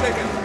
second.